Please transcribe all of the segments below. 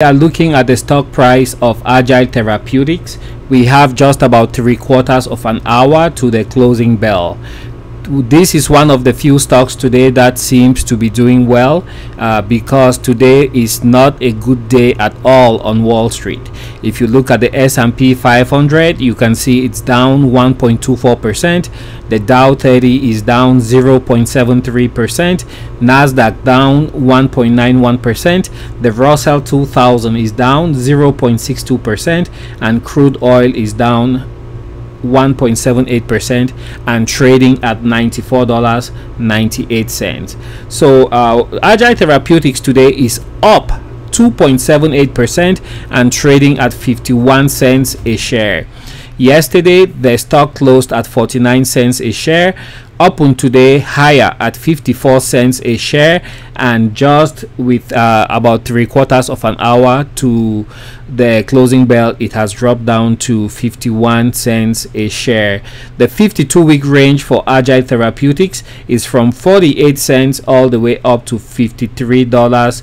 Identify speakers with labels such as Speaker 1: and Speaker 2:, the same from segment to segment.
Speaker 1: we are looking at the stock price of Agile Therapeutics. We have just about three quarters of an hour to the closing bell this is one of the few stocks today that seems to be doing well uh, because today is not a good day at all on Wall Street. If you look at the S&P 500, you can see it's down 1.24%. The Dow 30 is down 0.73%. Nasdaq down 1.91%. The Russell 2000 is down 0.62% and crude oil is down 1.78% and trading at $94.98. So uh, Agile Therapeutics today is up 2.78% and trading at 51 cents a share. Yesterday, the stock closed at 49 cents a share up on today higher at 54 cents a share and just with uh, about three quarters of an hour to the closing bell it has dropped down to 51 cents a share the 52 week range for agile therapeutics is from 48 cents all the way up to 53 dollars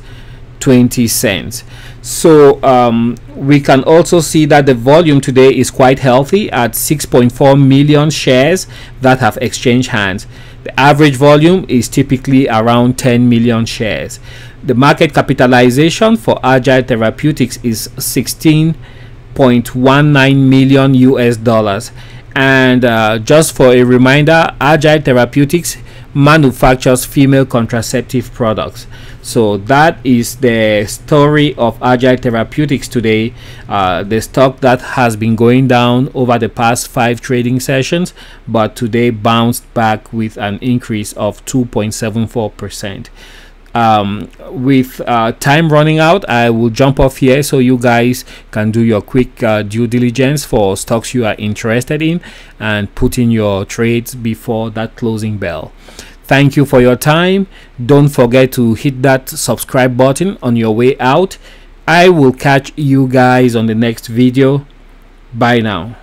Speaker 1: 20 cents. So um, we can also see that the volume today is quite healthy at 6.4 million shares that have exchanged hands. The average volume is typically around 10 million shares. The market capitalization for agile therapeutics is 16.19 million us dollars. And uh, just for a reminder agile therapeutics manufactures female contraceptive products. So that is the story of Agile Therapeutics today. Uh, the stock that has been going down over the past five trading sessions, but today bounced back with an increase of 2.74 percent. Um, with uh, time running out, I will jump off here so you guys can do your quick uh, due diligence for stocks you are interested in and put in your trades before that closing bell. Thank you for your time. Don't forget to hit that subscribe button on your way out. I will catch you guys on the next video. Bye now.